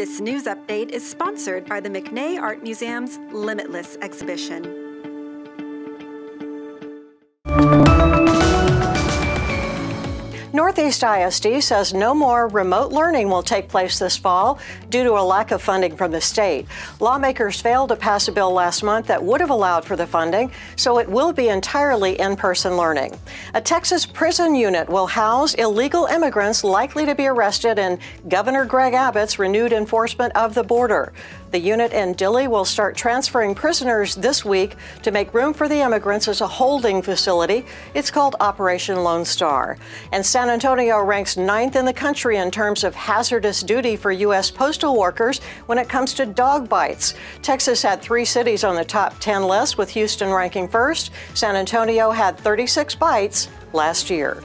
This news update is sponsored by the McNay Art Museum's Limitless exhibition. Northeast ISD says no more remote learning will take place this fall due to a lack of funding from the state. Lawmakers failed to pass a bill last month that would have allowed for the funding, so it will be entirely in person learning. A Texas prison unit will house illegal immigrants likely to be arrested in Governor Greg Abbott's renewed enforcement of the border. The unit in Dilley will start transferring prisoners this week to make room for the immigrants as a holding facility. It's called Operation Lone Star. And San Antonio ranks ninth in the country in terms of hazardous duty for U.S. postal workers when it comes to dog bites. Texas had three cities on the top 10 list, with Houston ranking first. San Antonio had 36 bites last year.